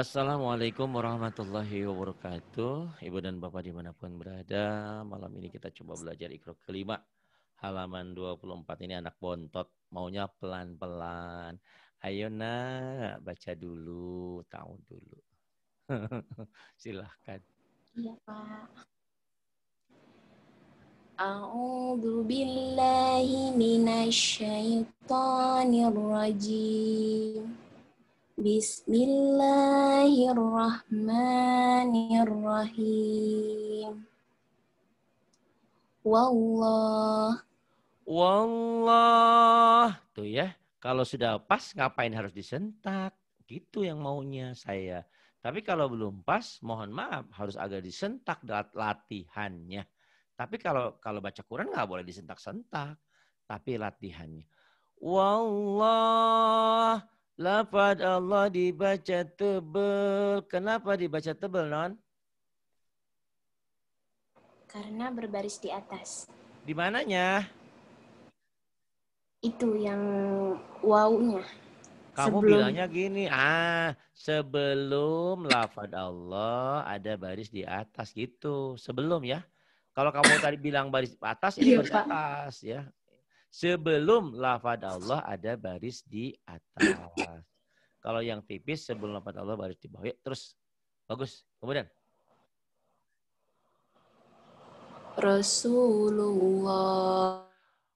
Assalamualaikum warahmatullahi wabarakatuh. Ibu dan Bapak di mana pun berada, malam ini kita coba belajar ikro kelima. Halaman 24 ini anak bontot, maunya pelan-pelan. Ayo nak, baca dulu, tahu dulu. Silahkan. Iya Pak. A'udzu billahi rajim. Bismillahirrahmanirrahim. Wallah. Wallah. Tuh ya. Kalau sudah pas ngapain harus disentak? Gitu yang maunya saya. Tapi kalau belum pas, mohon maaf harus agak disentak latihannya. Tapi kalau kalau baca Quran nggak boleh disentak-sentak, tapi latihannya. Wallah Lafad Allah dibaca tebel. Kenapa dibaca tebel, Non? Karena berbaris di atas. Di mananya? Itu yang wawunya. Kamu sebelum... bilangnya gini, ah sebelum lafad Allah ada baris di atas gitu. Sebelum ya. Kalau kamu tadi bilang baris atas, ini iya, baris Pak. atas ya. Sebelum lafad Allah ada baris di atas. Kalau yang tipis sebelum lafad Allah baris di bawah. Ya, terus bagus. Kemudian Rasulullah.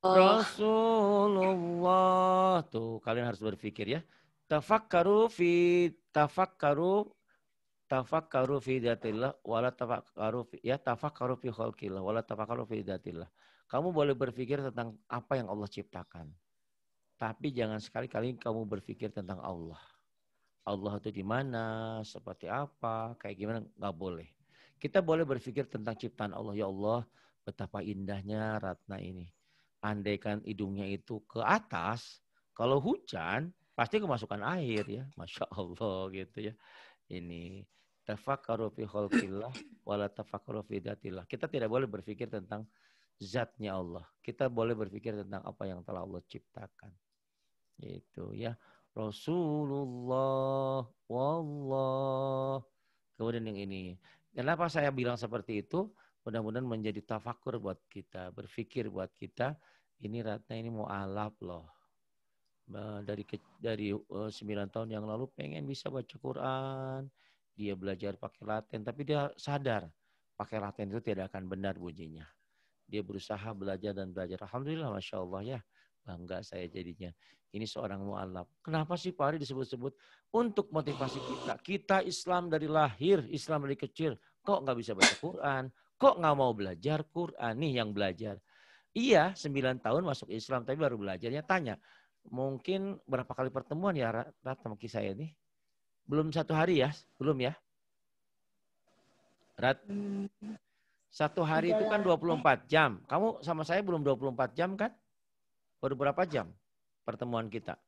Rasulullah. Tuh, kalian harus berpikir ya. Tafakkaru fi tafakkaru tafakkaru fi datillah wala tafakkaru fi ya tafakkaru fi khalqillah wala tafakkaru fi datillah. Kamu boleh berpikir tentang apa yang Allah ciptakan. Tapi jangan sekali-kali kamu berpikir tentang Allah. Allah itu di mana, seperti apa, kayak gimana, nggak boleh. Kita boleh berpikir tentang ciptaan Allah. Ya Allah, betapa indahnya ratna ini. Andaikan hidungnya itu ke atas, kalau hujan, pasti kemasukan air ya. Masya Allah gitu ya. Ini tafakkaru fi khalqillah wala tafakkaru fi. Kita tidak boleh berpikir tentang zatnya Allah. Kita boleh berpikir tentang apa yang telah Allah ciptakan. Itu ya. Rasulullah wallah. Kemudian yang ini. Kenapa saya bilang seperti itu? Mudah-mudahan menjadi tafakur buat kita, berpikir buat kita. Ini Ratna ini mau alap loh. Dari dari uh, 9 tahun yang lalu pengen bisa baca Quran, dia belajar pakai Latin, tapi dia sadar pakai Latin itu tidak akan benar bunyinya. Dia berusaha belajar dan belajar. Alhamdulillah, Masya Allah ya. Bangga saya jadinya. Ini seorang mu'alaf. Kenapa sih Pak Ari disebut-sebut? Untuk motivasi kita. Kita Islam dari lahir, Islam dari kecil. Kok nggak bisa baca Quran? Kok nggak mau belajar Quran? Nih yang belajar. Iya, 9 tahun masuk Islam, tapi baru belajarnya. Tanya, mungkin berapa kali pertemuan ya Rat sama saya ini? Belum satu hari ya? Belum ya? Rat? Satu hari itu kan 24 jam. Kamu sama saya belum 24 jam kan? Baru berapa jam pertemuan kita?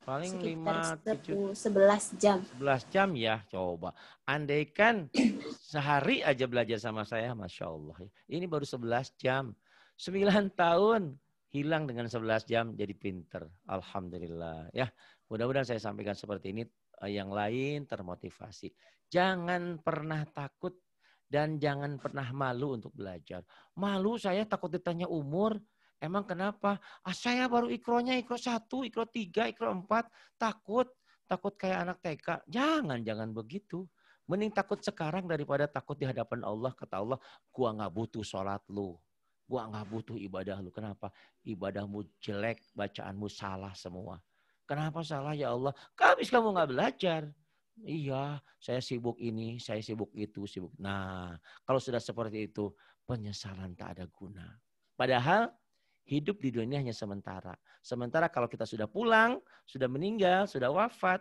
Paling Sekitar 5, 11 jam. 11 jam ya, coba. Andaikan sehari aja belajar sama saya, Masya Allah. Ini baru 11 jam. 9 tahun hilang dengan 11 jam jadi pinter. Alhamdulillah. Ya, mudah-mudahan saya sampaikan seperti ini. Eh, yang lain termotivasi. Jangan pernah takut dan jangan pernah malu untuk belajar. Malu saya takut ditanya umur. Emang kenapa? Ah, saya baru ikronya ikro satu, ikro tiga, ikro empat. Takut. Takut kayak anak TK. Jangan, jangan begitu. Mending takut sekarang daripada takut di hadapan Allah. Kata Allah, gua nggak butuh sholat lu. Gua nggak butuh ibadah lu. Kenapa? Ibadahmu jelek, bacaanmu salah semua. Kenapa salah ya Allah? Habis kamu nggak belajar. Iya, saya sibuk ini, saya sibuk itu, sibuk. Nah, kalau sudah seperti itu, penyesalan tak ada guna. Padahal hidup di dunia hanya sementara. Sementara kalau kita sudah pulang, sudah meninggal, sudah wafat,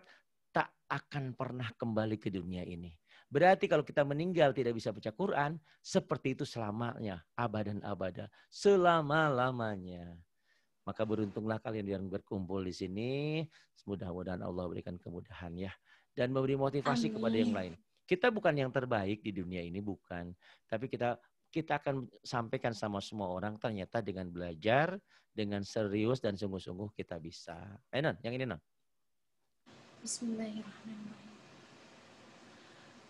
tak akan pernah kembali ke dunia ini. Berarti kalau kita meninggal tidak bisa baca Quran, seperti itu selamanya, abad dan abada, selama-lamanya. Maka beruntunglah kalian yang berkumpul di sini. Mudah-mudahan Allah berikan kemudahan ya dan memberi motivasi Amin. kepada yang lain. Kita bukan yang terbaik di dunia ini bukan, tapi kita kita akan sampaikan sama semua orang ternyata dengan belajar dengan serius dan sungguh-sungguh kita bisa. Eh non, yang ini non. Bismillahirrahmanirrahim.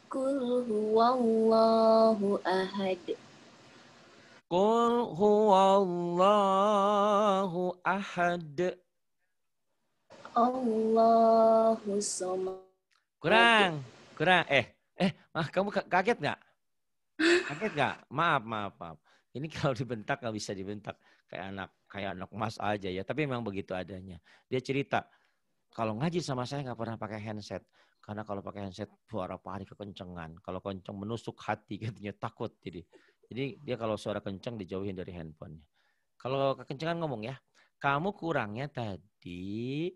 Kul huwallahu ahad. Qul huwallahu ahad. Allahu somad. Kurang, kurang. Eh, eh, mah kamu ka- kaget nggak? Kaget nggak? Maaf, maaf, maaf. Ini kalau dibentak nggak bisa dibentak kayak anak kayak anak mas aja ya. Tapi memang begitu adanya. Dia cerita kalau ngaji sama saya nggak pernah pakai handset karena kalau pakai handset suara pari kekencengan. Kalau kenceng menusuk hati katanya takut jadi. Jadi dia kalau suara kenceng dijauhin dari handphonenya. Kalau kekencengan ngomong ya, kamu kurangnya tadi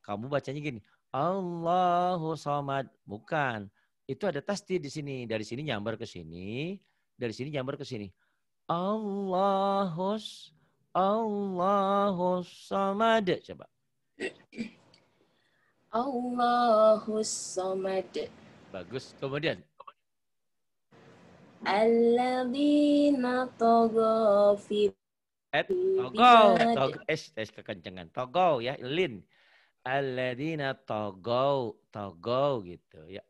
kamu bacanya gini, Allahu somad. Bukan. Itu ada tasdid di sini. Dari sini nyambar ke sini. Dari sini nyambar ke sini. Allahus Allahus somad. Coba. Allahu somad. Bagus. Kemudian. Alladzina taghaw fi Et, togo. Togo. Es, es kekencengan. Togo ya. Lin. Alladina togau, togau gitu ya.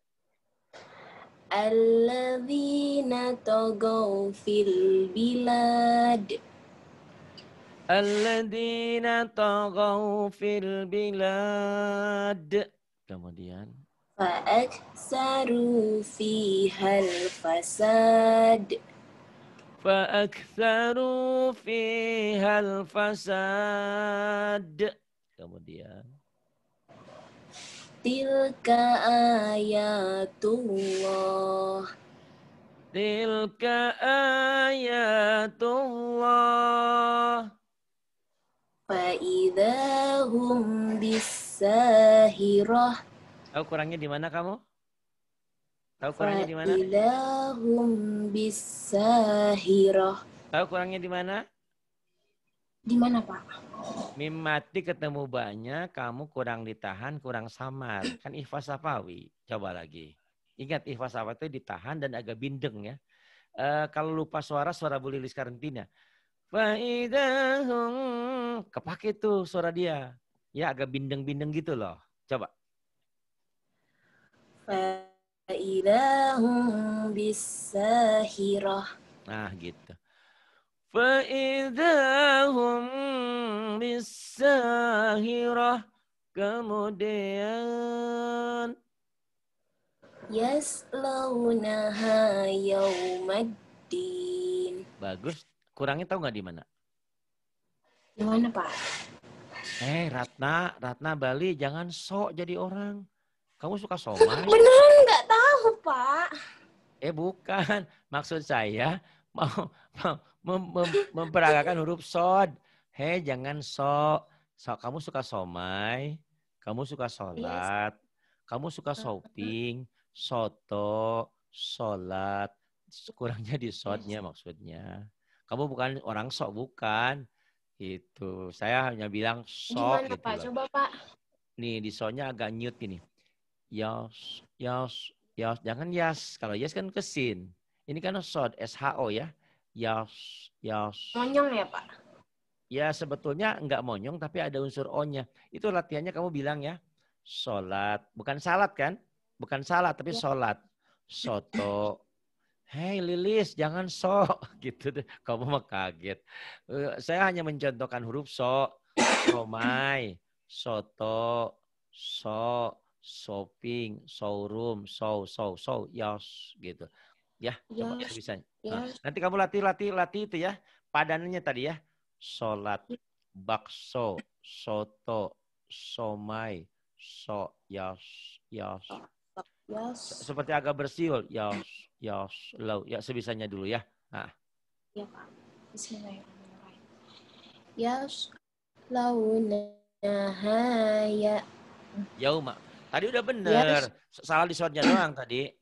Alladina togau fil bilad. Alladina togau fil bilad. Kemudian. Fa'aksaru fihal fasad. Fa'aksaru fihal fasad. Kemudian. Tilka ayatullah. Tilka ayatullah. Fa'idahum bisahirah. Tahu kurangnya di mana kamu? Tahu kurangnya di mana? Fa'idahum bisahirah. Tahu kurangnya di mana? Di mana, Pak? Mim mati ketemu banyak, kamu kurang ditahan, kurang samar. Kan ihfa safawi. Coba lagi. Ingat ihfa safawi itu ditahan dan agak bindeng ya. E, kalau lupa suara, suara bulilis karantina. Faidahum. Kepake tuh suara dia. Ya agak bindeng-bindeng gitu loh. Coba. Faidahum bisahirah. Nah gitu. Faidahum bisahirah. Kemudian يصلونها يوم الدين bagus. Kurangnya tahu nggak di mana? Di mana Pak? Eh Ratna, Ratna Bali jangan sok jadi orang. Kamu suka somai? Beneran nggak tahu Pak. Eh bukan. Maksud saya mau, mau mem- mem- memperagakan huruf sod. Hei jangan sok. So, kamu suka somai, kamu suka sholat, kamu suka shopping, soto, sholat. Kurangnya di sodnya maksudnya. Kamu bukan orang sok, bukan. Itu. Saya hanya bilang sok Gimana gitu Pak? loh. Coba Pak. Nih di soundnya agak nyut gini. Yos, yos, yos. Jangan yas. Kalau yas kan kesin. Ini kan sod, SHO ya. Yos, yos. Monyong ya Pak? Ya sebetulnya enggak monyong tapi ada unsur O-nya. Itu latihannya kamu bilang ya. Sholat. Bukan salat kan? Bukan salat tapi Ya. sholat. Soto. Hei Lilis jangan sok. Gitu deh. Kamu mah kaget. Eh, Saya hanya mencontohkan huruf so. Somai. Soto. So. Shopping. Showroom. So. So. So. Yos. Gitu. Ya. Coba Yos. bisa. Ya. Nah, nanti kamu latih, latih, latih itu ya. Padanannya tadi ya. Sholat, bakso, soto, somai, so, yos, yos. Yos. Seperti agak bersiul. Yos, yos, low. Ya sebisanya dulu ya. Ya Pak. Bismillahirrahmanirrahim. Yos. Launaha ya. Yauma. Tadi udah bener. Salah di shotnya doang tadi.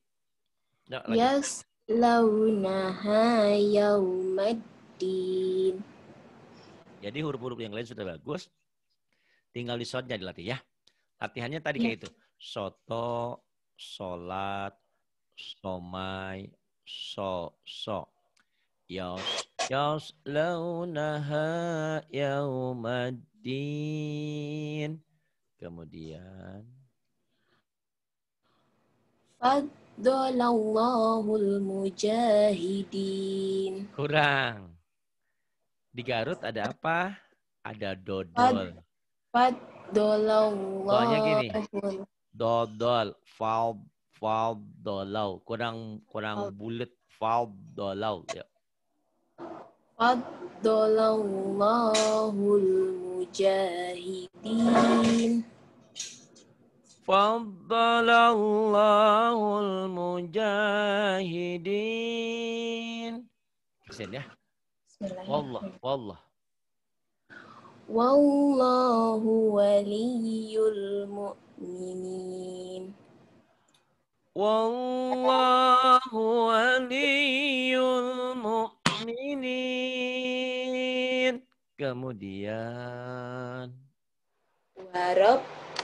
Ya, lagi. Yos. Launaha yaumaddin. Jadi huruf-huruf yang lain sudah bagus. Tinggal di shotnya dilatih ya. Latihannya tadi Ya. kayak itu. Soto, sholat, somai, so, so. Yos, yos, launaha yaumaddin. Kemudian. Faddalallahu mujahidin. Kurang. Di Garut ada apa? Ada dodol. Faddalallahu. Soalnya gini. Dodol. Fal Faddalau. Kurang kurang bulat. Faddalau. Ya. Faddalallahul mujahidin. Faddalallahul mujahidin. Kasihan ya. Wallah, wallah. Wallahu waliyul mu'minin. Wallahu waliyul mu'minin. Kemudian. Wa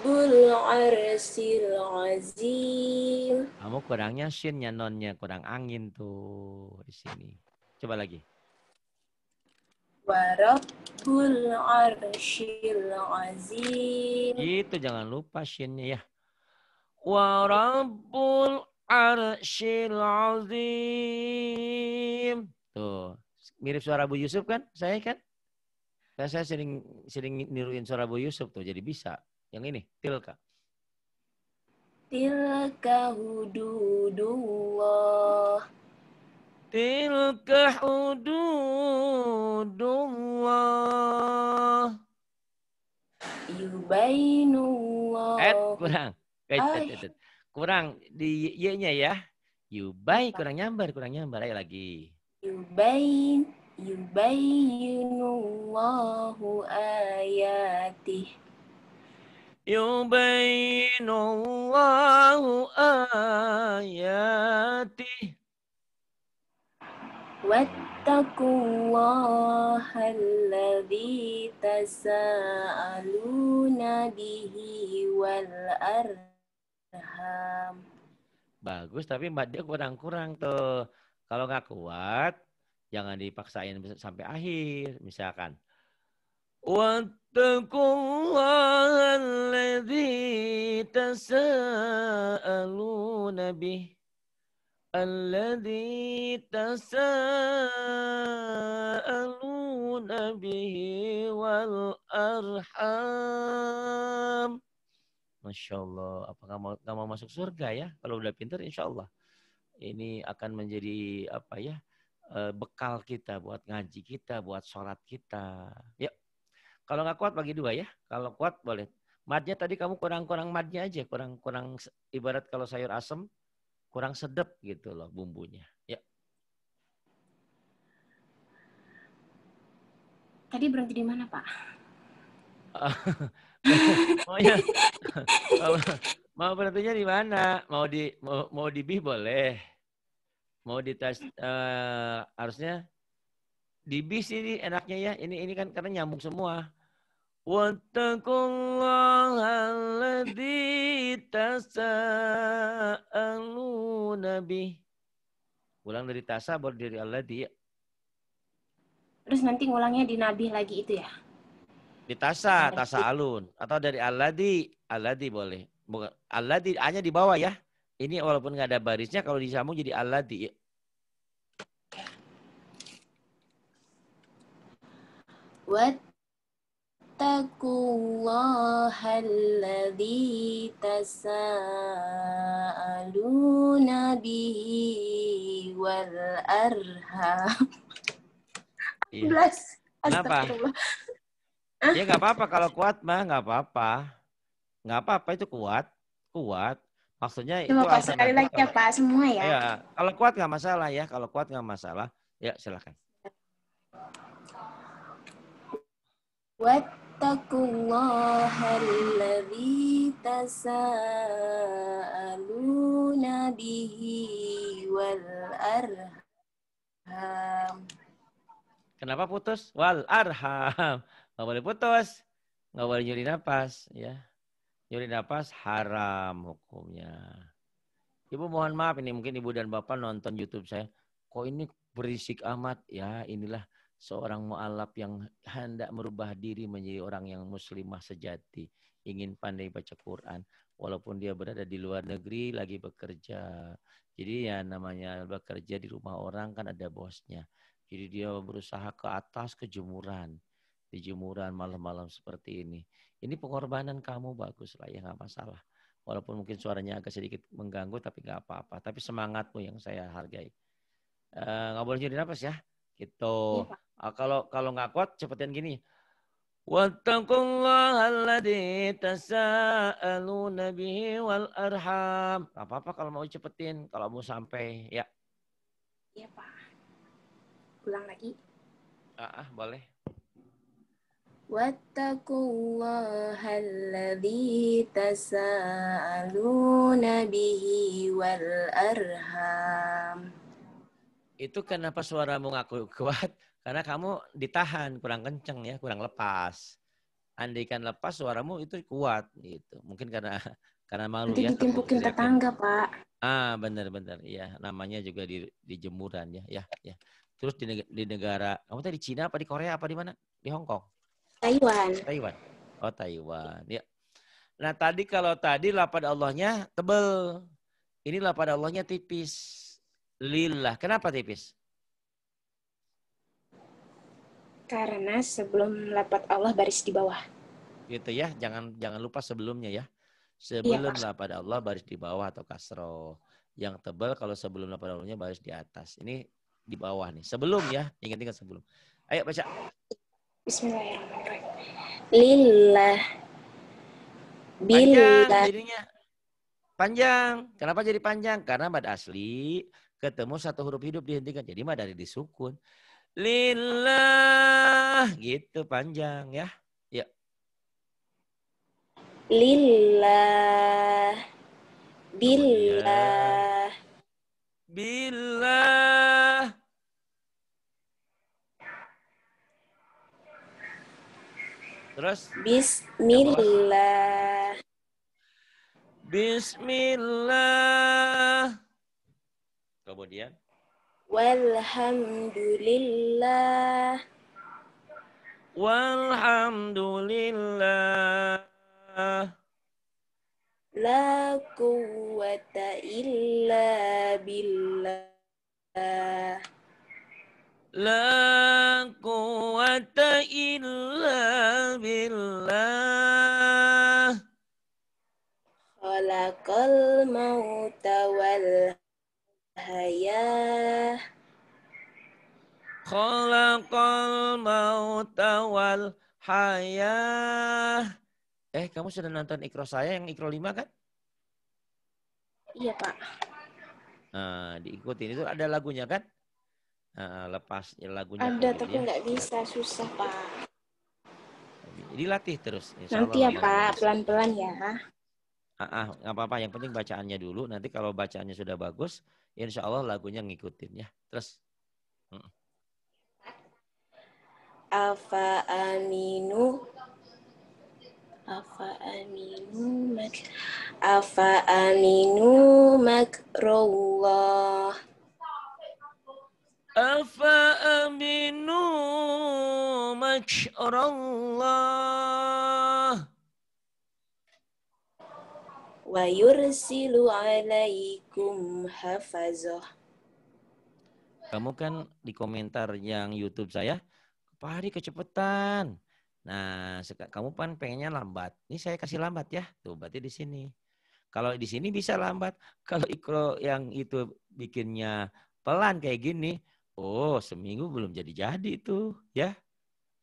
rabbul arsil azim. Kamu kurangnya shinnya nonnya kurang angin tuh di sini. Coba lagi. Wa rabbul arsil azim. Itu jangan lupa shinnya ya. Wa rabbul arsyil azim. Tuh, mirip suara Bu Yusuf kan? Saya kan? Saya, saya sering sering niruin suara Bu Yusuf tuh, jadi bisa. Yang ini, tilka. Tilka hududullah. Tilka hududullah. Yubainullah. Eh, kurang. Eh, eh, eh. Kurang di y-nya ya. Yubai kurang nyambar, kurang nyambar. Ayo lagi. Yubain. Yubainullahu ayatih. Yubainullahu ayatih. Wattaqullaha alladhi tasaaluna bihi wal arham. Bagus, tapi Mbak dia kurang-kurang tuh. Kalau nggak kuat, jangan dipaksain sampai akhir. Misalkan. Wattaqullaha alladhi tasaaluna bih. Alladhi tasaaluna bihi wal arham. Masya Allah. Apa nggak mau, mau masuk surga ya? Kalau udah pinter, insya Allah. Ini akan menjadi apa ya? eh, bekal kita buat ngaji kita, buat sholat kita. Yuk. Kalau nggak kuat bagi dua ya. Kalau kuat boleh. Madnya tadi kamu kurang-kurang madnya aja, kurang-kurang ibarat kalau sayur asem kurang sedap gitu loh bumbunya. Ya. Tadi berhenti di mana, Pak? mau ya, mau, berhentinya di mana? Mau di mau, mau di bih boleh. Mau di tes eh, harusnya di bis ini enaknya ya. Ini ini kan karena nyambung semua. Wattaqullaha alladzi tasaaluna bih. Ulang dari tasa baru dari alladzi. Terus nanti ngulangnya di Nabi lagi itu ya? Di tasa, tasa alun atau dari alladzi, alladzi boleh. Bukan alladzi hanya di bawah ya. Ini walaupun nggak ada barisnya kalau disambung jadi alladzi. Wal arham. Iya. Belas. Kenapa? Ya nggak apa-apa kalau kuat mah nggak apa-apa. Nggak apa-apa itu kuat, kuat. Maksudnya itu Coba Pak sekali lagi ya Pak, semua ya. Ya, kalau kuat nggak masalah ya. Kalau kuat nggak masalah. Ya silakan. Alladhi tasaaluna bihi wal arham. Kenapa putus? Wal arham. Nggak boleh putus. Nggak boleh nyuri napas. Ya. Nyuri napas haram hukumnya. Ibu mohon maaf ini mungkin ibu dan bapak nonton YouTube saya. Kok ini berisik amat? Ya inilah seorang mu'alaf yang hendak merubah diri menjadi orang yang muslimah sejati. ingin pandai baca Quran walaupun dia berada di luar negeri lagi bekerja. Jadi ya namanya bekerja di rumah orang kan ada bosnya. Jadi dia berusaha ke atas ke jemuran. Di jemuran malam-malam seperti ini. Ini pengorbanan kamu bagus lah ya nggak masalah. Walaupun mungkin suaranya agak sedikit mengganggu tapi nggak apa-apa. Tapi semangatmu yang saya hargai. Eh, nggak uh, boleh jadi nafas ya. Gitu. Ya, uh, kalau kalau nggak kuat cepetin gini. Wattaqullaha alladzi tasaaluna bihi wal arham. apa-apa kalau mau cepetin, kalau mau sampai ya. Iya, Pak. Ulang lagi. Ah, ah boleh. Wattaqullaha alladzi tasaaluna bihi wal arham. Itu kenapa suaramu ngaku kuat? Karena kamu ditahan, kurang kenceng ya, kurang lepas. Andaikan lepas suaramu itu kuat gitu. Mungkin karena karena malu Nanti ya. ditimpukin tetangga, Pak. Ah, benar-benar. Iya, namanya juga di di jemuran ya, ya, ya. Terus di, di negara, kamu tadi di Cina apa di Korea apa di mana? Di Hong Kong. Taiwan. Taiwan. Oh, Taiwan. Ya. Nah, tadi kalau tadi lapad Allahnya tebel. Ini lapad Allahnya tipis. Lillah. Kenapa tipis? Karena sebelum lapat Allah baris di bawah. Gitu ya, jangan jangan lupa sebelumnya ya. Sebelum iya, lapat Allah baris di bawah atau kasro. Yang tebal kalau sebelum lapat Allahnya baris di atas. Ini di bawah nih. Sebelum ya, ingat-ingat sebelum. Ayo baca. Bismillahirrahmanirrahim. Lillah. Billah. Panjang jadinya. Panjang. Kenapa jadi panjang? Karena mad asli ketemu satu huruf hidup dihentikan. Jadi mad dari disukun. Lillah. Gitu panjang ya. Ya. Lillah. Billah. Billah. Terus? Bismillah. Bismillah. Kemudian? Walhamdulillah. Walhamdulillah. La quwwata illa billah. La quwwata illa billah. Khalaqal mauta wal hayah Khalaqal mauta wal hayah Eh, kamu sudah nonton Ikro saya yang Ikro 5 kan? Iya, Pak. Nah, diikutin itu ada lagunya kan? Nah, lepas ya, lagunya. Ada, tapi nggak bisa, susah, Pak. Jadi latih terus. Nanti ya, Pak, pelan-pelan ya. Ah, ah, nggak apa-apa. Yang penting bacaannya dulu. Nanti kalau bacaannya sudah bagus, insya Allah lagunya ngikutin ya. Terus. Afa aminu. Afa aminu mak Afa aminu makrullah. Afa aminu makrullah. Wa yursilu alaikum hafazah. Kamu kan di komentar yang YouTube saya, Pak kecepatan. Nah, kamu kan pengennya lambat. Ini saya kasih lambat ya. Tuh, berarti di sini. Kalau di sini bisa lambat. Kalau ikro yang itu bikinnya pelan kayak gini, oh seminggu belum jadi-jadi tuh ya.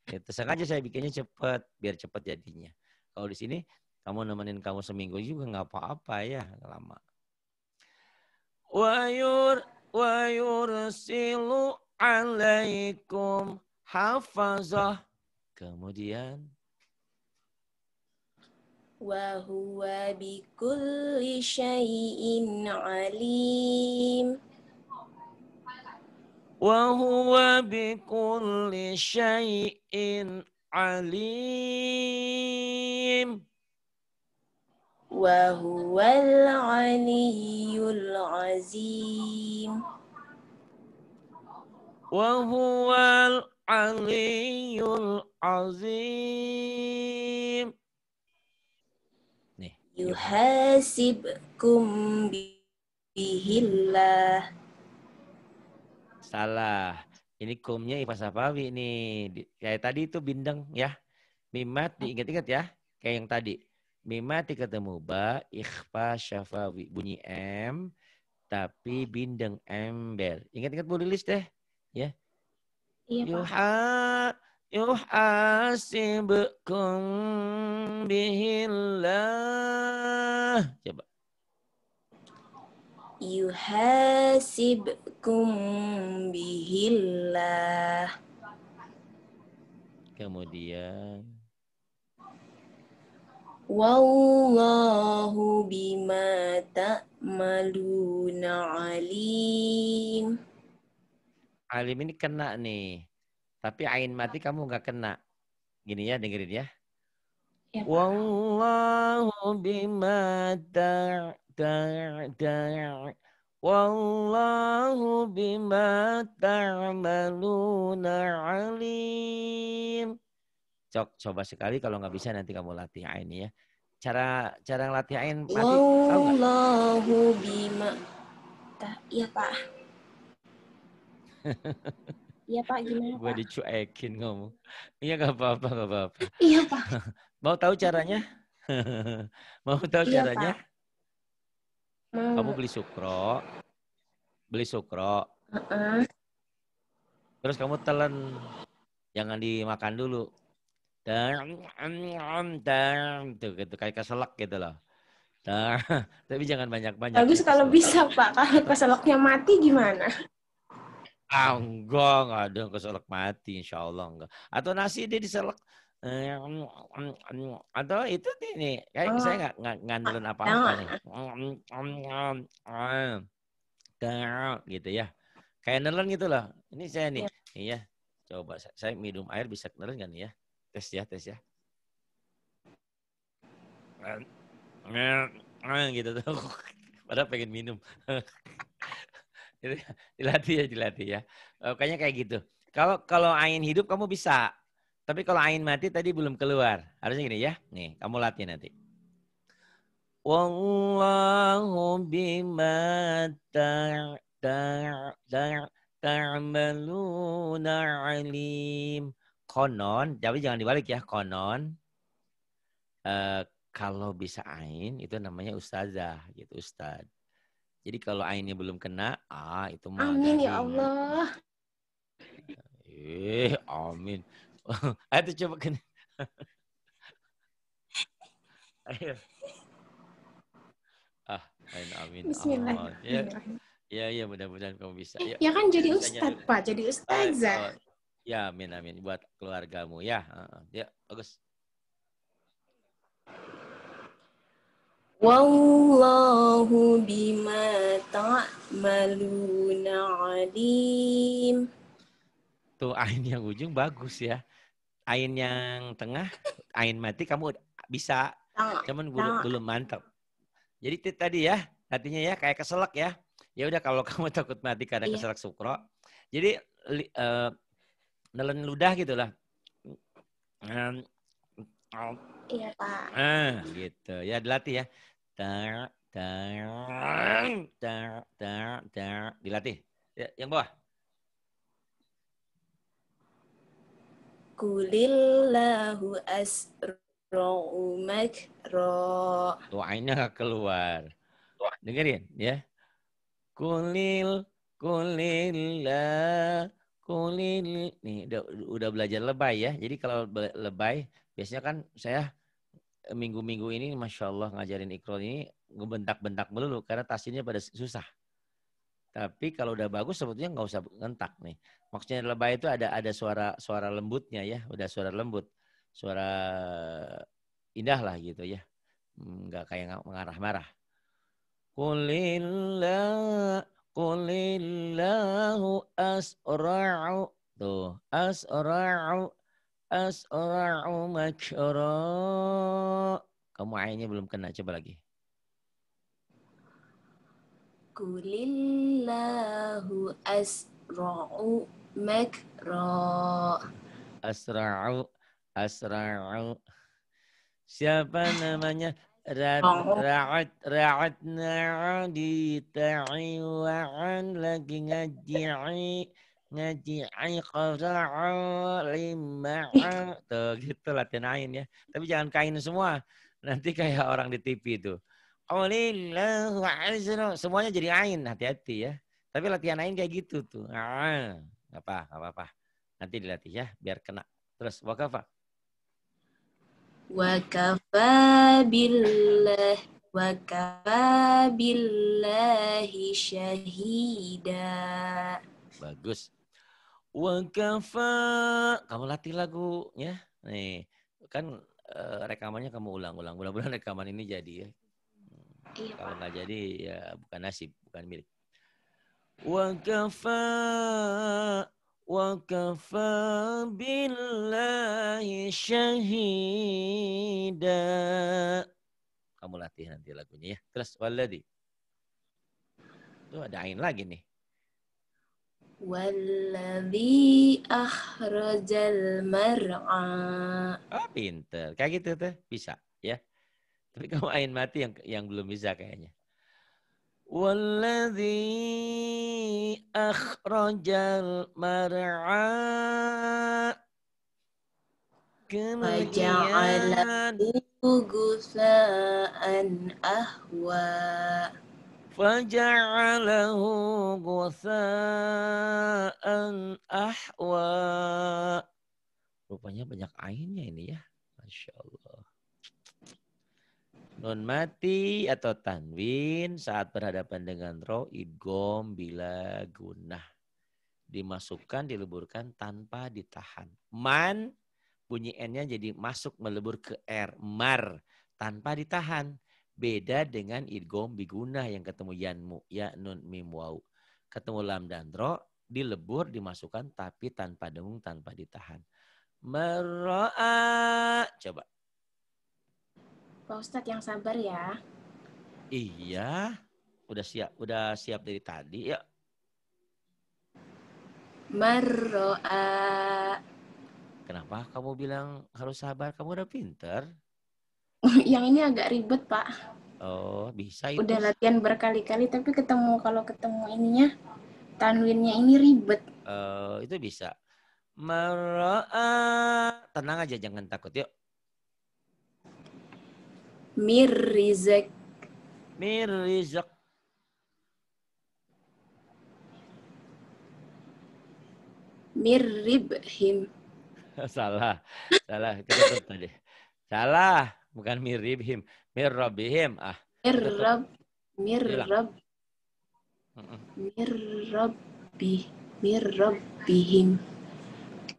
Itu sengaja saya bikinnya cepat biar cepat jadinya. Kalau di sini kamu nemenin kamu seminggu juga nggak apa-apa ya lama. Wayur wayur silu alaikum حفظه kemudian وهو بكل شيء عليم. وهو بكل شيء عليم. وهو العلي العظيم. وهو aliyul azim. Nih. Yuhasibkum bihillah. Salah. Ini kumnya Ipa Safawi nih. Kayak tadi itu bindeng ya. Mimat diingat-ingat ya. Kayak yang tadi. Mimati ketemu ba, ikhfa syafawi. Bunyi M, tapi bindeng ember. Ingat-ingat Bu Lilis deh. Ya. Iya. Yuha yuhasibkum bihillah. Coba. Yuhasibkum bihillah. Kemudian Wallahu bima ta'maluna alim. Alim ini kena nih. Tapi ain mati kamu nggak kena. Gini ya, dengerin ya. Ya. Wallahu bima ta ta ta Wallahu bima ta'maluna alim. Cok, coba sekali kalau nggak bisa nanti kamu latih ain ya. Cara cara ngelatih ain mati? Wallahu bima ta Iya, Pak. Iya, Pak, gimana, Gue Pak? dicuekin ngomong. Iya nggak apa-apa, nggak apa-apa. Iya, Pak. Mau tahu caranya? Mau tahu Iya, caranya? Mau. Kamu beli sukro, beli sukro, Heeh. terus kamu telan, jangan dimakan dulu. Dan, dan, tuh gitu kayak keselak gitu loh. Dan, tapi jangan banyak-banyak. Bagus kalau Keselak. bisa, Pak. Kalau keselaknya mati gimana? Ah, enggak, enggak ada keselak mati, insya Allah enggak. Atau nasi dia diselak. Eh, Atau itu nih, nih. kayak Oh. saya nggak nggak ngandelin apa-apa nih. Gitu ya. Kayak nelen gitu loh. Ini saya nih. Iya. Coba saya, saya minum air bisa nelen kan ya? Tes ya, tes ya. gitu tuh. Padahal pengen minum. Dilatih ya, dilatih ya. Eh, Kayaknya kayak gitu. Kalau kalau ain hidup kamu bisa. Tapi kalau ain mati tadi belum keluar. Harusnya gini ya. Nih, kamu latih nanti. Wallahu bima ta- ta- ta- ta'maluna alim. Konon, tapi jangan dibalik ya. Konon, eh, kalau bisa ain itu namanya ustazah gitu, ustad. Jadi kalau ainnya belum kena, ah itu mah Amin ya. Allah. Eh, amin. Ayo coba kan. Ayo. Ah, amin, amin. Ah, ya, Bismillahirrahmanirrahim. ya, ya, mudah-mudahan kamu bisa. Ya, Ya kan jadi ustad, dulu. Pak. Jadi ustazah. Oh, ya, amin, amin. Buat keluargamu ya. Heeh. Ya, bagus. Wallahu bima ta'maluna alim. Tuh ain yang ujung bagus ya. Ain yang tengah, ain mati kamu bisa, cuman belum, belum mantap. Jadi tadi ya, artinya ya kayak keselak ya. Ya udah kalau kamu takut mati karena Iya. keselak sukro. Jadi li- eh, nelen ludah gitu lah. Hmm, Iya, Pak. Ah, gitu. Ya dilatih ya. Dar, dar, dar, dar, dar. Dilatih. Ya, yang bawah. Kulillahu asra'u makra. Nggak keluar. Dengerin ya. Kulil, kulillah, kulil. Nih udah, udah belajar lebay ya. Jadi kalau lebay, biasanya kan saya minggu-minggu ini Masya Allah ngajarin ikro ini ngebentak-bentak melulu. Karena tasnya pada susah. Tapi kalau udah bagus sebetulnya nggak usah ngentak nih. Maksudnya lebay itu ada ada suara suara lembutnya ya, udah suara lembut, suara indah lah gitu ya, nggak kayak mengarah-marah. Qulillah, qulillahu asra'u. Tuh, asra'u, asra'u makra. Kamu ainnya belum kena, coba lagi. Kulillahu asra'u makra. Asra'u, asra'u. Siapa namanya? Oh. ra'at, ra'atna di ta'iwa'an lagi ngaji'i ngaji'i qara'a lima'a. Tuh gitu latihan ain ya. Tapi jangan kain semua. Nanti kayak orang di TV itu. Qulillahu. Semuanya jadi ain. Hati-hati ya. Tapi latihan ain kayak gitu tuh. Ah, nggak apa, nggak apa-apa. Nanti dilatih ya, biar kena. Terus wakafa. Wakafa billah wakafa billahi syahida. Bagus. Wakafa. Kamu latih lagunya. Nih, kan eh, rekamannya kamu ulang-ulang. Mudah-mudahan rekaman ini jadi ya. Iya, Kalau nggak jadi ya bukan nasib, bukan milik. Wakafa wakafa billahi syahida. Kamu latih nanti lagunya ya. Terus waladi. Tuh ada ain lagi nih. Walladzi akhrajal mar'a. Ah, pinter. Kayak gitu tuh bisa ya. Tapi kamu ain mati yang yang belum bisa kayaknya. Walladzi akhrajal mar'a. Kemudian Gusaan ahwa. فجعله غثاء أحوى Rupanya banyak ainnya ini ya. Masya Allah. Nun mati atau tanwin saat berhadapan dengan ro idgom bila gunah. Dimasukkan, dileburkan tanpa ditahan. Man bunyi n-nya jadi masuk melebur ke r. Mar tanpa ditahan. Beda dengan idgom bigunah yang ketemu yanmu, ya nun mim waw. Ketemu lam dan ro, dilebur, dimasukkan tapi tanpa dengung, tanpa ditahan. Mero'a. Coba. Pak Ustadz yang sabar ya. Iya. Udah siap, udah siap dari tadi ya. Marro'a. Kenapa kamu bilang harus sabar? Kamu udah pinter. yang ini agak ribet Pak. Oh, bisa itu. Udah latihan berkali-kali tapi ketemu kalau ketemu ininya tanwinnya ini ribet. Eh, itu bisa. Mero'a. Tenang aja, jangan takut. Yuk. Mir rizek Mirizak. mir ribhim. Salah. Salah. Kita tadi. Salah. Bukan miribhim. Mirrabihim. Ah. Mir Betul. rab mir Hilang. rab Mm-mm. mir rabbi mir rabbihim.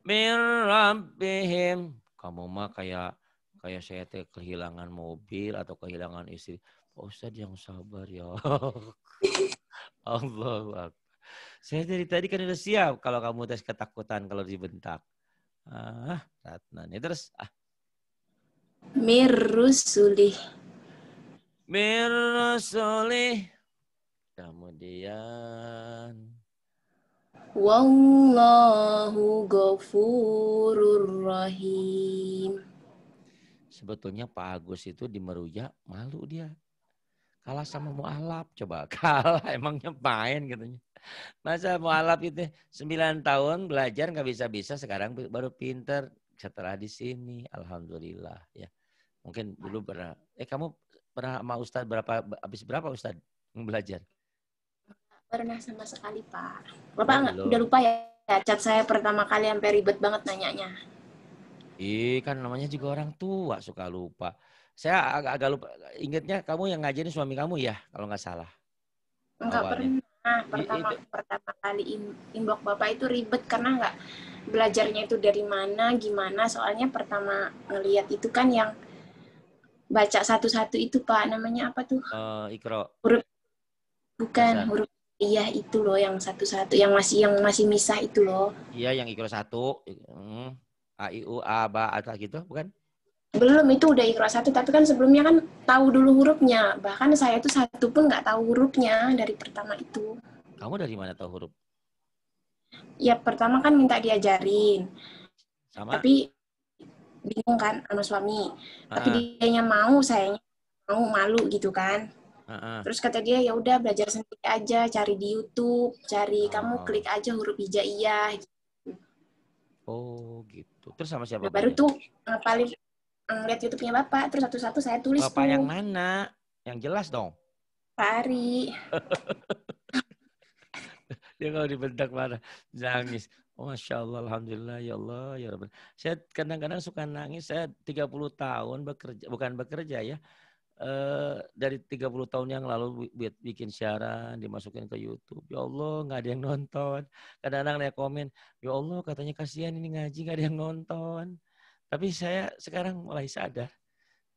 Mirrabihim. Kamu mah kayak kayak saya teh kehilangan mobil atau kehilangan istri. Pak Ustadz yang sabar ya. Allah Saya dari tadi kan udah siap kalau kamu tes ketakutan kalau dibentak. Ah, Ratna nih terus ah Mir rusulih. Mir rasulih. Kemudian Wallahu ghafurur rahim. sebetulnya Pak Agus itu di Meruya malu dia. Kalah sama mualaf coba kalah emangnya main katanya. Masa mualaf itu 9 tahun belajar nggak bisa-bisa sekarang baru pinter setelah di sini alhamdulillah ya. Mungkin dulu pernah eh kamu pernah sama Ustadz berapa habis berapa Ustadz belajar? Pernah sama sekali Pak. Bapak nggak udah lupa ya chat saya pertama kali sampai ribet banget nanyanya. Ih, kan namanya juga orang tua suka lupa. Saya agak, agak lupa. Ingatnya kamu yang ngajarin suami kamu ya, kalau nggak salah. Enggak Awalnya. pernah. Pertama pertama kali in- inbox Bapak itu ribet karena nggak belajarnya itu dari mana, gimana. Soalnya pertama ngelihat itu kan yang baca satu-satu itu Pak, namanya apa tuh? Eh, Ikro. Bukan Bisa. huruf iya itu loh yang satu-satu yang masih yang masih misah itu loh. Iya, yang Ikro satu. Hmm. A, I, U, A, Ba, Ata gitu, bukan? Belum itu udah ikro satu, tapi kan sebelumnya kan tahu dulu hurufnya. Bahkan saya tuh satu pun nggak tahu hurufnya dari pertama itu. Kamu dari mana tahu huruf? Ya pertama kan minta diajarin, Sama? tapi bingung kan sama suami. Tapi Ah, dianya mau, sayanya mau. malu gitu kan. Uh-uh. Terus kata dia ya udah belajar sendiri aja, cari di YouTube, cari uh kamu klik aja huruf hijaiyah. Gitu. Oh gitu. Terus sama siapa? Nah, baru tuh uh, paling uh, lihat YouTube-nya bapak, terus satu-satu saya tulis. Bapak tuh. yang mana? Yang jelas dong. Pak Ari. dia kalau dibentak mana nangis. Oh, Masya Allah, Alhamdulillah, ya Allah, ya Rabbi. Saya kadang-kadang suka nangis, saya 30 tahun bekerja, bukan bekerja ya, Uh, dari 30 tahun yang lalu bikin siaran, dimasukin ke YouTube. Ya Allah, nggak ada yang nonton. Kadang-kadang saya komen, ya Allah katanya kasihan ini ngaji nggak ada yang nonton. Tapi saya sekarang mulai sadar,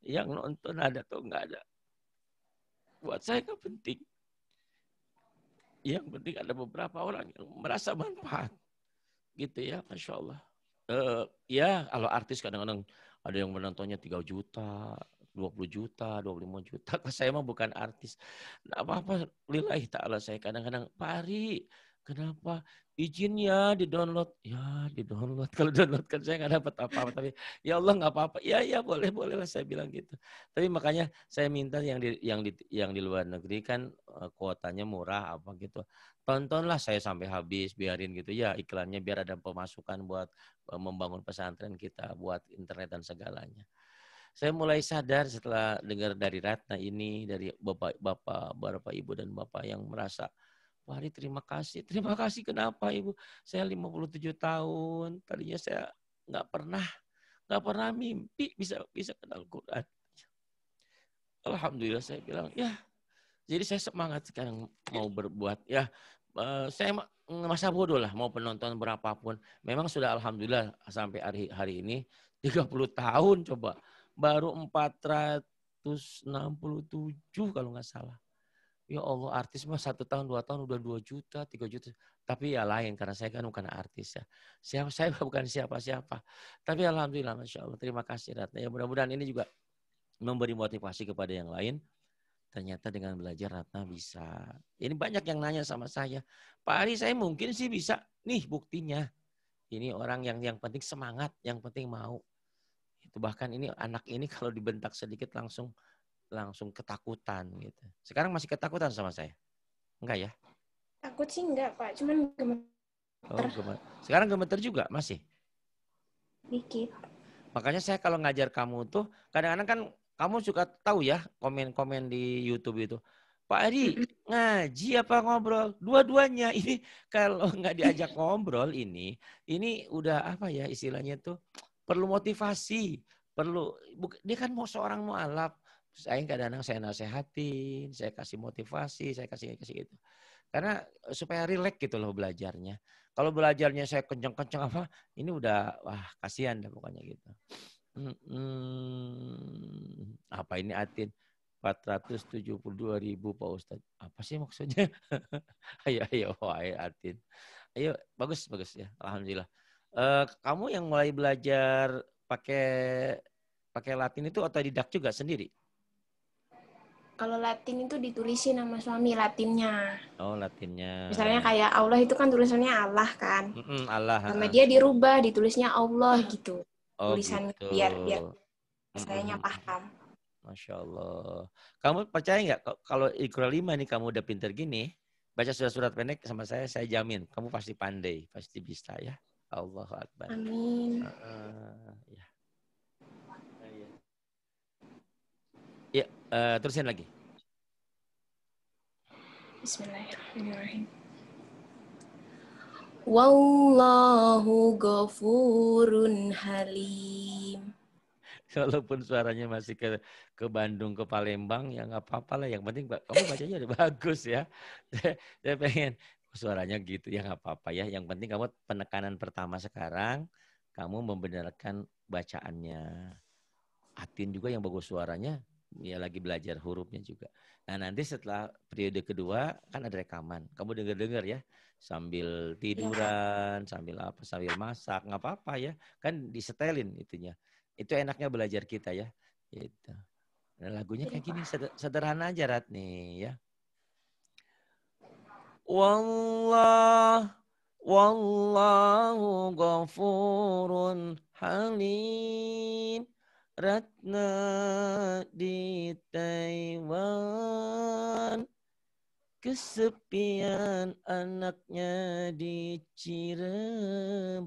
yang nonton ada atau nggak ada. Buat saya nggak penting. Yang penting ada beberapa orang yang merasa manfaat. Gitu ya, Masya Allah. Uh, ya, kalau artis kadang-kadang ada yang menontonnya 3 juta, 20 juta, 25 juta. Saya mah bukan artis. Nah, apa-apa, lillahi ta'ala saya kadang-kadang, Pak Ari, kenapa izin ya di download ya di download kalau download kan saya nggak dapat apa-apa tapi ya Allah nggak apa-apa. Ya ya boleh boleh lah saya bilang gitu. Tapi makanya saya minta yang di yang di yang di luar negeri kan eh, kuotanya murah apa gitu. Tontonlah saya sampai habis biarin gitu. Ya iklannya biar ada pemasukan buat eh, membangun pesantren kita buat internet dan segalanya. Saya mulai sadar setelah dengar dari Ratna ini, dari bapak-bapak, bapak ibu dan bapak yang merasa, Ari terima kasih. Terima kasih kenapa ibu? Saya 57 tahun, tadinya saya nggak pernah nggak pernah mimpi bisa bisa kenal Quran. Alhamdulillah saya bilang ya. Jadi saya semangat sekarang mau berbuat ya. Uh, saya masa bodoh lah mau penonton berapapun. Memang sudah alhamdulillah sampai hari hari ini 30 tahun coba baru 467 kalau nggak salah. Ya Allah, artis mah satu tahun, dua tahun udah dua juta, tiga juta. Tapi ya lain, karena saya kan bukan artis ya. Siapa saya bukan siapa-siapa. Tapi Alhamdulillah, Masya Allah. Terima kasih Ratna. Ya mudah-mudahan ini juga memberi motivasi kepada yang lain. Ternyata dengan belajar Ratna bisa. Ini banyak yang nanya sama saya. Pak Ari, saya mungkin sih bisa. Nih buktinya. Ini orang yang yang penting semangat, yang penting mau. Itu bahkan ini anak ini kalau dibentak sedikit langsung langsung ketakutan gitu. Sekarang masih ketakutan sama saya? Enggak ya? Takut sih enggak, Pak. Cuman gemeter. Oh, gemeter. Sekarang gemeter juga masih? Dikit. Makanya saya kalau ngajar kamu tuh kadang-kadang kan kamu suka tahu ya komen-komen di YouTube itu. Pak Edi ngaji apa ngobrol? Dua-duanya ini kalau nggak diajak ngobrol ini, ini udah apa ya istilahnya tuh perlu motivasi, perlu dia kan mau seorang mualaf. Saya kadang-kadang saya nasehatin, saya kasih motivasi, saya kasih kasih gitu. Karena supaya rileks gitu loh belajarnya. Kalau belajarnya saya kenceng-kenceng apa, ini udah wah kasihan deh pokoknya gitu. Hmm, apa ini Atin? 472 ribu Pak Ustadz. Apa sih maksudnya? ayo, ayo, ayo Atin. Ayo, bagus, bagus ya. Alhamdulillah. Uh, kamu yang mulai belajar pakai pakai Latin itu otodidak juga sendiri? Kalau Latin itu ditulisin sama suami Latinnya. Oh, Latinnya. Misalnya kayak Allah itu kan tulisannya Allah kan. Mm-mm, Allah. Sama dia dirubah ditulisnya Allah gitu. Oh, Tulisannya gitu. biar biar sayanya paham. Masya Allah. Kamu percaya nggak kalau Iqra 5 nih kamu udah pinter gini, baca surat-surat pendek sama saya, saya jamin kamu pasti pandai, pasti bisa ya. Allah Akbar. Amin. Uh, ya. Uh, ya. Ya, uh, terusin lagi. Bismillahirrahmanirrahim. Wallahu ghafurun halim. Walaupun suaranya masih ke ke Bandung, ke Palembang, ya nggak apa-apa lah. Yang penting kamu bacanya udah bagus ya. Saya pengen suaranya gitu ya nggak apa-apa ya. Yang penting kamu penekanan pertama sekarang kamu membenarkan bacaannya. Atin juga yang bagus suaranya ya lagi belajar hurufnya juga. Nah nanti setelah periode kedua kan ada rekaman. Kamu dengar-dengar ya sambil tiduran, ya. sambil apa, sambil masak nggak apa-apa ya. Kan disetelin itunya. Itu enaknya belajar kita ya. Itu. Nah, lagunya kayak gini sederhana aja Rat nih ya. Wallah Wallahu ghafurun halim. Ratna fitnah di Taiwan. Kesepian anaknya di Cirebon.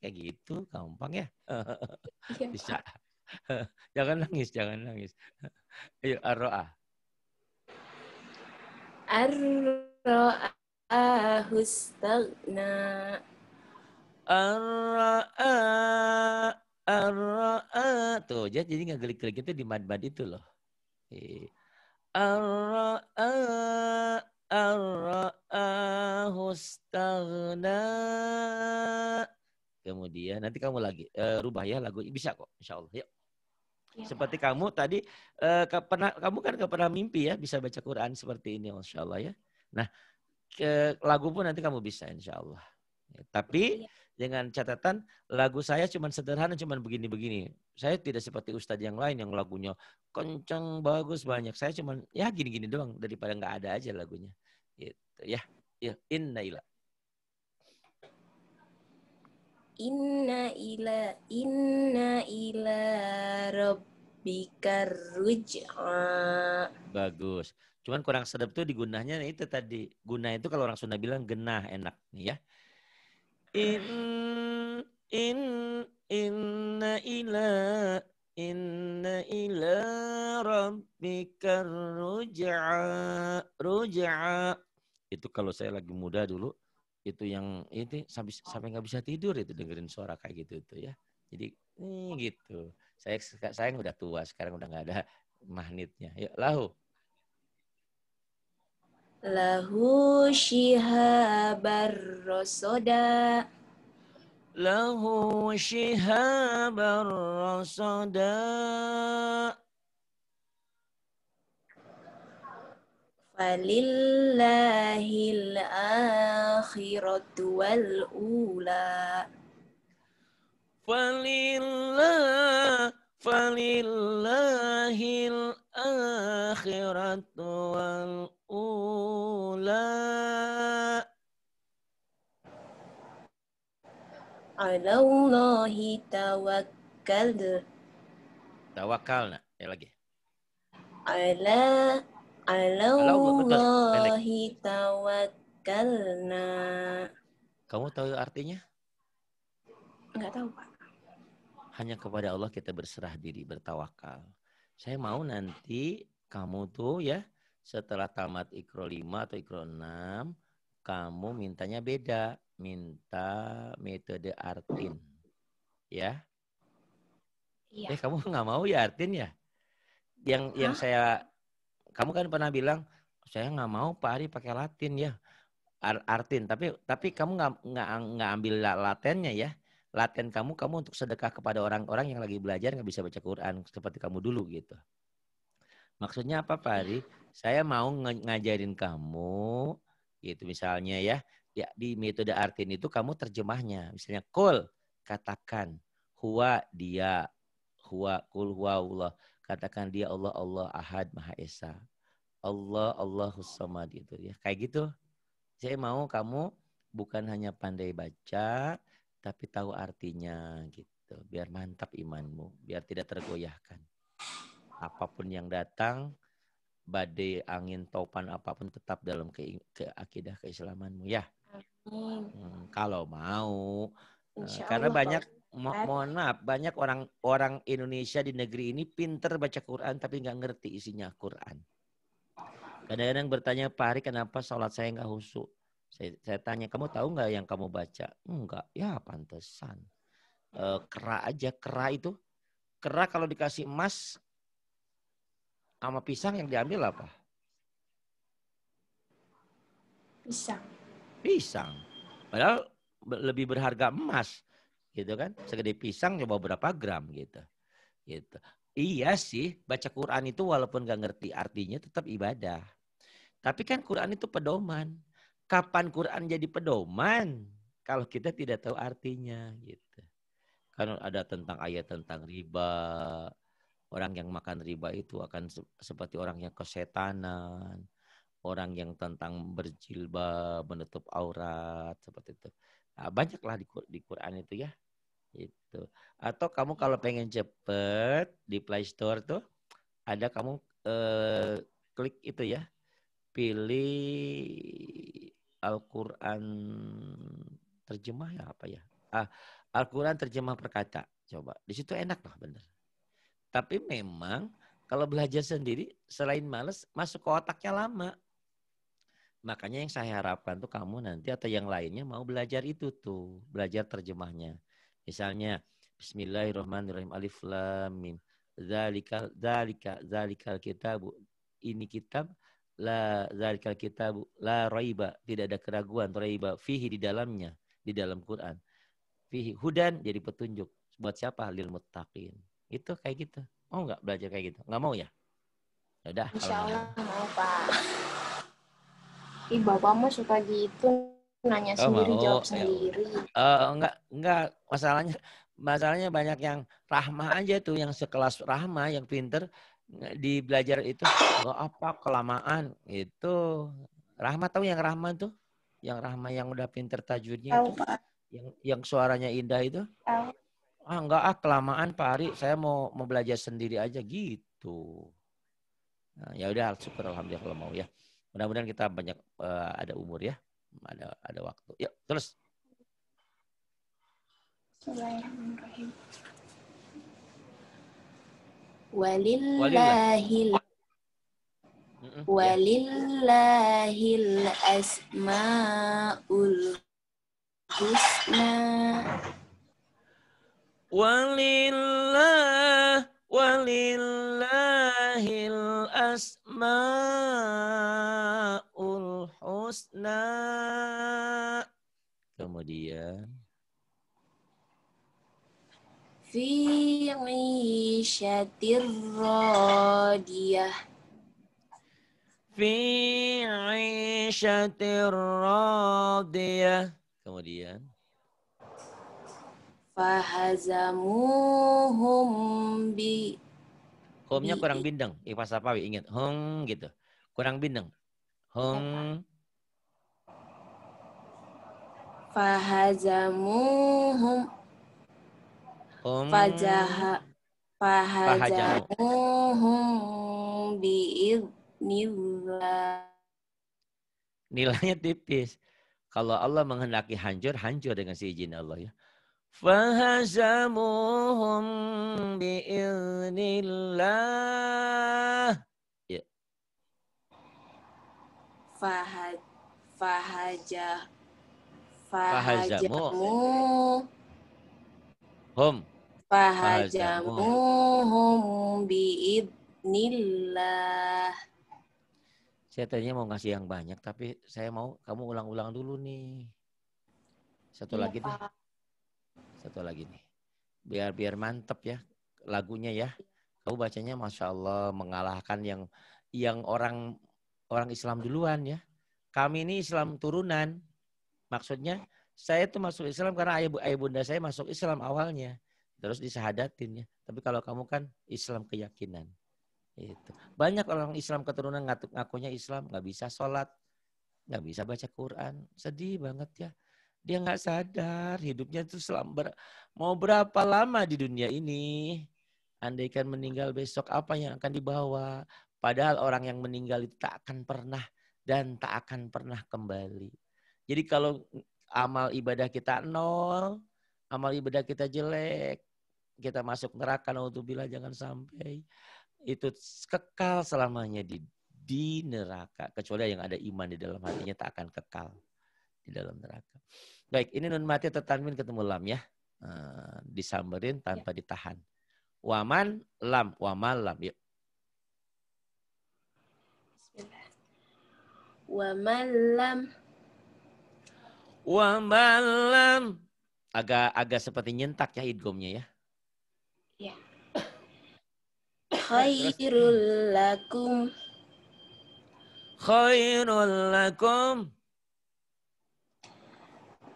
Kayak gitu gampang ya? Iya, bisa. Jangan nangis jangan nangis. Ayo arroa Ar-ra'ahu istaghna. arroa arroa tuh jadi jadi nggak gelik-gelik itu di mad-mad itu loh. Eh, arroa arroa istaghna kemudian nanti kamu lagi eh, rubah ya lagu bisa kok insya Allah yuk. Ya. Seperti kamu tadi, eh, ke- pernah, kamu kan gak pernah mimpi ya bisa baca Quran seperti ini, Masya Allah ya. Nah, ke lagu pun nanti kamu bisa Insya Allah. Ya, tapi Iya. Dengan catatan lagu saya cuma sederhana, cuma begini-begini. Saya tidak seperti ustadz yang lain yang lagunya kencang, bagus, banyak. Saya cuma ya gini-gini doang daripada nggak ada aja lagunya. Gitu ya. Ya, inna ila. Inna ila inna ila rabbika ruj'a. Bagus. Cuman kurang sedap tuh di gunahnya itu tadi. Gunah itu kalau orang Sunda bilang genah enak nih ya. In in inna ila inna ila rabbika ruj'a ruj'a. Itu kalau saya lagi muda dulu itu yang itu sampai sampai nggak bisa tidur itu dengerin suara kayak gitu itu ya. Jadi eh, gitu. Saya saya udah tua sekarang udah nggak ada magnetnya. Yuk lahu. Lahu shihabar rasada. Lahu shihabar rasada. Falillahil akhiratu wal ula. Falillah falillahil akhiratu wal Ala Allahi tawakkal. Tawakal nak. Ya lagi. Ala ala Allah, tawakkalna. Kamu tahu artinya? Enggak tahu, Pak. Hanya kepada Allah kita berserah diri, bertawakal. Saya mau nanti kamu tuh ya setelah tamat ikro 5 atau ikro 6, kamu mintanya beda. Minta metode artin. Ya. Iya. Eh kamu nggak mau ya artin ya? Yang yang Hah? saya, kamu kan pernah bilang saya nggak mau Pak Ari pakai Latin ya, Ar- artin. Tapi tapi kamu nggak nggak nggak ambil la- latennya ya. Laten kamu kamu untuk sedekah kepada orang-orang yang lagi belajar nggak bisa baca Quran seperti kamu dulu gitu. Maksudnya apa Pak Ari? Saya mau ngajarin kamu gitu misalnya ya. Ya di metode artin itu kamu terjemahnya. Misalnya kul katakan huwa dia huwa kul huwa Allah katakan dia Allah Allah ahad maha esa Allah Allahus samad gitu ya kayak gitu saya mau kamu bukan hanya pandai baca tapi tahu artinya gitu biar mantap imanmu biar tidak tergoyahkan apa pun yang datang badai angin topan apa pun tetap dalam ke, ke akidah keislamanmu ya Amin. Hmm, kalau mau Insya karena Allah, banyak mo- mohon maaf banyak orang orang Indonesia di negeri ini pinter baca Quran tapi nggak ngerti isinya Quran. Kadang-kadang bertanya Pak Ari kenapa sholat saya nggak husu? Saya, saya tanya kamu tahu nggak yang kamu baca? Enggak, ya pantesan. Eh, kera aja kera itu kera kalau dikasih emas sama pisang yang diambil apa? Bisa. Pisang. Padahal lebih berharga emas, gitu kan? Segede pisang coba berapa gram gitu. Gitu. Iya sih, baca Quran itu walaupun gak ngerti artinya tetap ibadah. Tapi kan Quran itu pedoman. Kapan Quran jadi pedoman? Kalau kita tidak tahu artinya gitu. Kan ada tentang ayat tentang riba. Orang yang makan riba itu akan se- seperti orang yang kesetanan orang yang tentang berjilbab, menutup aurat seperti itu. Nah, banyaklah di, di Quran itu ya. Itu. Atau kamu kalau pengen cepet di Play Store tuh ada kamu eh, klik itu ya. Pilih Al-Qur'an terjemah ya apa ya? Ah, Al-Qur'an terjemah perkata. Coba. Di situ enak loh bener. Tapi memang kalau belajar sendiri selain males masuk ke otaknya lama. Makanya yang saya harapkan tuh kamu nanti atau yang lainnya mau belajar itu tuh, belajar terjemahnya. Misalnya Bismillahirrahmanirrahim Alif Lam Mim. Zalika zalika zalikal kitab ini kitab la zalikal kitab la raiba tidak ada keraguan raiba fihi di dalamnya di dalam Quran. Fihi hudan jadi petunjuk buat siapa lil muttaqin. Itu kayak gitu. Mau nggak belajar kayak gitu? Nggak mau ya? Ya udah. Insya Allah mau Pak. Ih bapakmu suka gitu nanya Oh, sendiri mau. jawab Ya. sendiri. Eh, enggak, enggak. Masalahnya, masalahnya banyak yang Rahma aja tuh, yang sekelas Rahma, yang pinter di belajar itu nggak apa kelamaan itu. Rahma tahu yang Rahma tuh, yang Rahma yang udah pinter tajwidnya Tahu itu, yang yang suaranya indah itu. Tahu. Ah enggak ah kelamaan Pak Ari, saya mau mau belajar sendiri aja gitu. Nah, ya udah syukur alhamdulillah kalau mau ya. Mudah-mudahan kita banyak eh, ada umur ya, ada ada waktu. Yuk terus. Bismillahirrahmanirrahim. Walillahil ya. walillahil asmaul husna. Walillah walillahil asmaul husna. Kemudian Fi 'isyatir radiyah. fi 'isyatir radiyah. Kemudian Fahazamuhum bi Homnya kurang bindeng. Ikhlas Sapawi ingat. Hong gitu. Kurang bindeng. Hong. fahazamuhum Hong. fajaha fahazamuhum biidnillah. Nilainya tipis. Kalau Allah menghendaki hancur, hancur dengan seizin Allah ya. Fahazamuhum biiznillah. Fahad fahaja Fahazamu. fahajamu Hum. fahajamuhum biidnillah. Saya tadinya mau ngasih yang banyak, tapi saya mau kamu ulang-ulang dulu nih. Satu Iya, lagi deh. Satu lagi nih. Biar biar mantep ya lagunya ya. Kamu bacanya masya Allah mengalahkan yang yang orang orang Islam duluan ya. Kami ini Islam turunan. Maksudnya saya tuh masuk Islam karena ayah, ayah bunda saya masuk Islam awalnya. Terus disahadatin ya. Tapi kalau kamu kan Islam keyakinan. Itu. Banyak orang Islam keturunan ngaku, ngakunya Islam, nggak bisa sholat, nggak bisa baca Quran. Sedih banget ya. Dia nggak sadar hidupnya itu selam ber- mau berapa lama di dunia ini. Andaikan meninggal besok apa yang akan dibawa. Padahal orang yang meninggal itu tak akan pernah dan tak akan pernah kembali. Jadi kalau amal ibadah kita nol, amal ibadah kita jelek, kita masuk neraka naudzubillah jangan sampai itu kekal selamanya di di neraka kecuali yang ada iman di dalam hatinya tak akan kekal di dalam neraka. Baik, ini nun mati atau tanwin ketemu lam ya. Eh, disamberin tanpa ditahan. Waman lam, wamal lam. Yuk. Bismillah. Wa malam Wamal lam. Agak agak seperti nyentak ya idgomnya ya. khairul lakum Khairul lakum.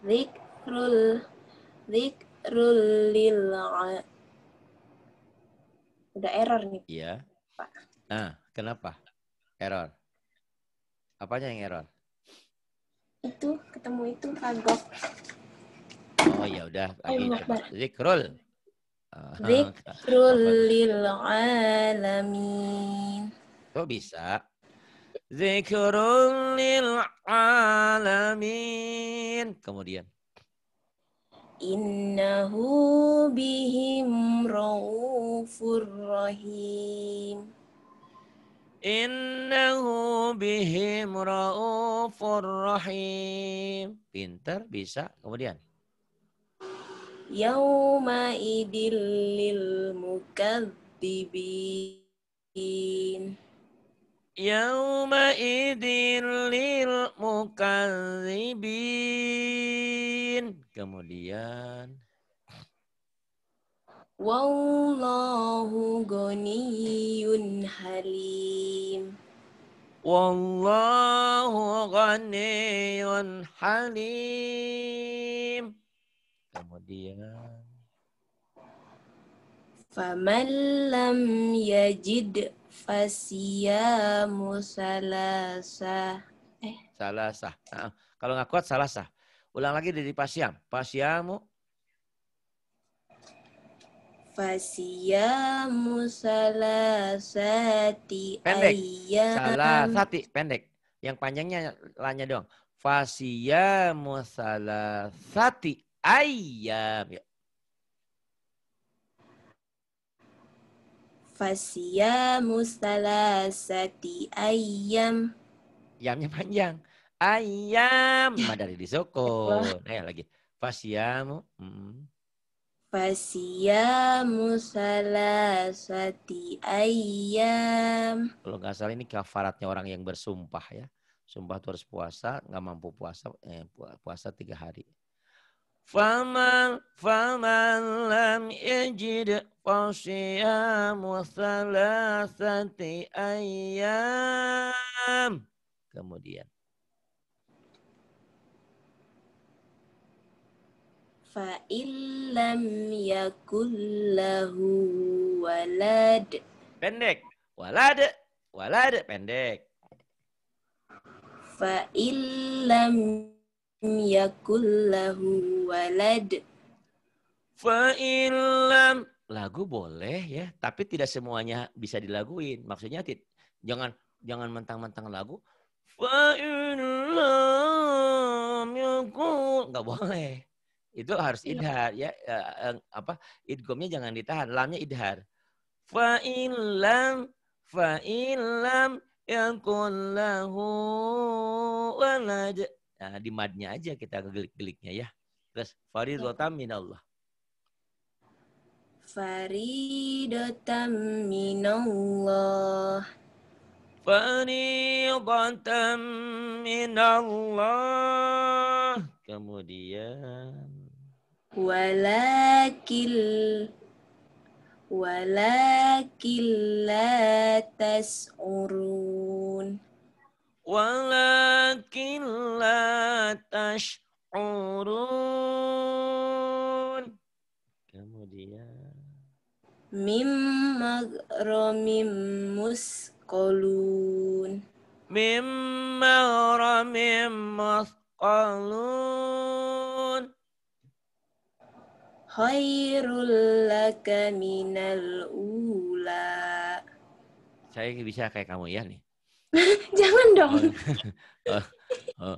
Zikrul zikrul lil udah error nih Iya. Pak. Nah, kenapa? Error. Apanya yang error? itu ketemu itu kagok Oh ya udah. Zikrul. Zikrul lil alamin. Kok bisa? Zikrul lil alamin. Kemudian. Innahu bihim raufur rahim. Innahu bihim raufur rahim. Pinter bisa. Kemudian. Yauma idil lil mukadzibin. Lil mukadzibin. Kemudian. Wallahu ghaniyun halim. Wallahu ghaniyun halim. Kemudian. Faman lam yajid fasiyamu salasa. Salah sah. Ah, kalau nggak kuat salah sah. Ulang lagi dari pasiam. Pasiamu. Fasiyamu salasati Pendek. ayyam. Salah sati. Pendek. Yang panjangnya lanya dong. Fasiamu salah sati ayam. Ya. Fasiyamu salasati ayyam. Yamnya panjang. Ayam. Madari di soko. Nah, lagi. Fasiamu. Mm. Fasiyamu salasati ayyam. Kalau nggak salah ini kafaratnya orang yang bersumpah ya. Sumpah itu harus puasa, nggak mampu puasa, eh, pu- puasa tiga hari. Faman faman lam yajid fasiyamu thalathati ayyam. Kemudian Fa illam yakul walad. pendek. Walad, walad pendek. Fa illam yakul lahu walad. Fa'ilam lagu boleh ya, tapi tidak semuanya bisa dilaguin. Maksudnya tit- jangan jangan mentang-mentang lagu fa'ilam yakun nggak boleh. Itu harus Iya. idhar ya, eh, eh, apa idgomnya jangan ditahan, lamnya idhar. Fa'ilam fa'ilam yakun lahu walad. Nah, di madnya aja kita gelik-geliknya ya. Terus faridatan minallah. Faridatan minallah. Faridatan minallah. Kemudian Walakil Walakil la tas'urun. Walakin la tash'urun. Kemudian Mim magramim musqalun. mimma ramim masqalun. Khairul laka minal ula. Saya bisa kayak kamu ya nih. Jangan dong. Oh, oh,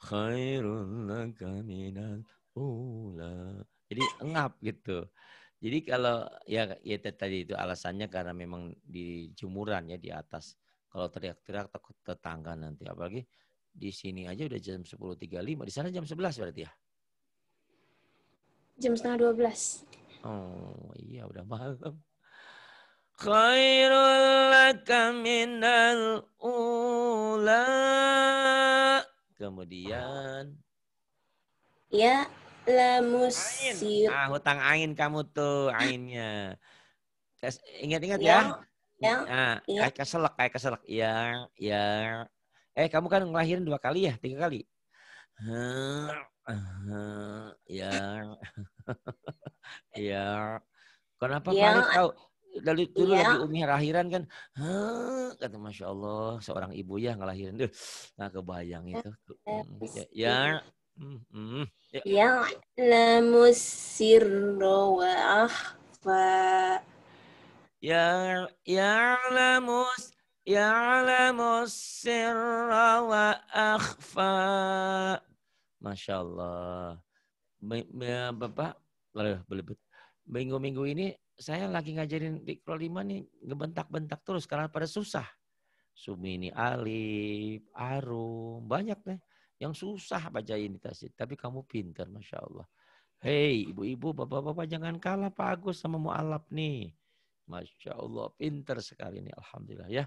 khairul laka minal ula. Jadi engap gitu. Jadi kalau ya ya tadi itu alasannya karena memang di jumuran ya di atas. Kalau teriak-teriak takut tetangga nanti apalagi di sini aja udah jam 10.35, di sana jam 11 berarti ya. Jam setengah 12. Oh, iya udah malam. Khairul laka minal ula. Kemudian Ya la Ain. Ah, hutang ain kamu tuh, ainnya. Kes- Ingat-ingat Ya, ya. ya, Nah, ya. kayak keselak, kayak keselak. Ya, ya. Eh, kamu kan ngelahirin dua kali ya, tiga kali. Ah, ya, ya. Kenapa Ya. Farid tahu? Dari dulu Ya. lagi Umi lahiran kan, kata Masya Allah, seorang ibu ya ngelahirin. Duh, nggak kebayang itu. Ya, ya, hmm. Ya. Ya'lamu sirra wa akhfa. Ya ya'lamu ya'lamu sirra wa akhfa. Masya Allah. Bapak. Minggu-minggu ini saya lagi ngajarin di lima nih ngebentak-bentak terus karena pada susah. Sumini Alif, Arum, banyak deh yang susah baca ini tasir. Tapi kamu pintar, Masya Allah. Hei, ibu-ibu, bapak-bapak jangan kalah Pak Agus sama mu'alaf nih. Masya Allah, pintar sekali nih. Alhamdulillah ya.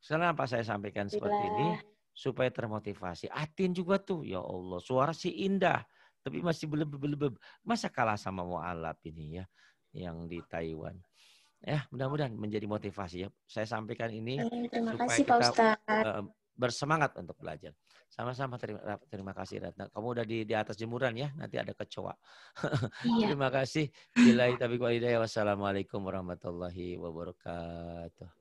Kenapa saya sampaikan seperti ini? Supaya termotivasi. Atin juga tuh, ya Allah. Suara sih indah. Tapi masih belum Masa kalah sama mu'alaf ini ya. Yang di Taiwan. Ya, mudah-mudahan menjadi motivasi ya. Saya sampaikan ini Terima supaya kasih, kita Pak uh, bersemangat untuk belajar. Sama-sama terima, terima kasih Ratna. Kamu udah di, di atas jemuran ya, nanti ada kecoa. Iya. terima kasih. Bila Wassalamualaikum warahmatullahi wabarakatuh.